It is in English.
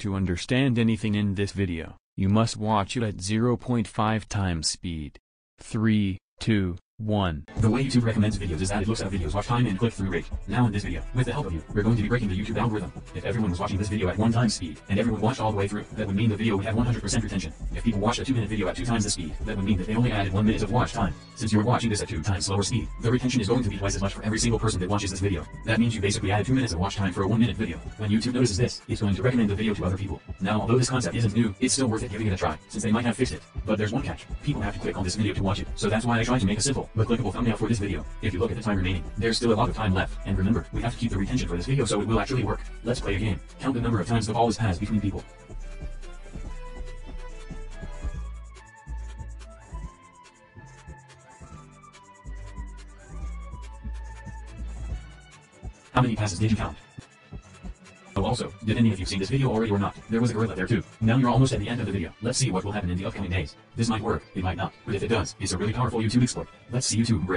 To understand anything in this video, you must watch it at 0.5 times speed. 3, 2, 1. The way YouTube recommends videos is that it looks at videos watch time and click-through rate. Now in this video, with the help of you, we're going to be breaking the YouTube algorithm. If everyone was watching this video at one time speed, and everyone watched all the way through, that would mean the video would have 100% retention. If people watched a 2-minute video at 2 times the speed, that would mean that they only added 1 minute of watch time. Since you're watching this at 2 times slower speed, the retention is going to be twice as much for every single person that watches this video. That means you basically added 2 minutes of watch time for a 1 minute video. When YouTube notices this, it's going to recommend the video to other people. Now although this concept isn't new, it's still worth it giving it a try, since they might have fixed it. But there's one catch. People have to click on this video to watch it, so that's why I tried to make it simple, but clickable thumbnail for this video. If you look at the time remaining, there's still a lot of time left, and remember, we have to keep the retention for this video so it will actually work. Let's play a game. Count the number of times the ball is passed between people. How many passes did you count? Also, did any of you see this video already or not? There was a gorilla there too. Now you're almost at the end of the video. Let's see what will happen in the upcoming days. This might work, it might not, but if it does, it's a really powerful YouTube exploit. Let's see YouTube break.